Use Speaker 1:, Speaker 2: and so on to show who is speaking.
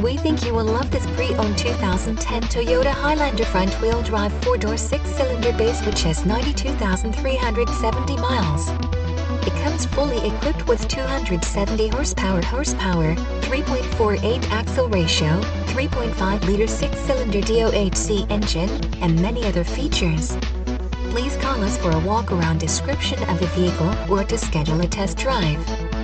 Speaker 1: We think you will love this pre-owned 2010 Toyota Highlander front-wheel drive 4-door 6-cylinder base which has 92,370 miles. It comes fully equipped with 270 horsepower horsepower, 3.48 axle ratio, 3.5-liter 6-cylinder DOHC engine, and many other features. Please call us for a walk-around description of the vehicle or to schedule a test drive.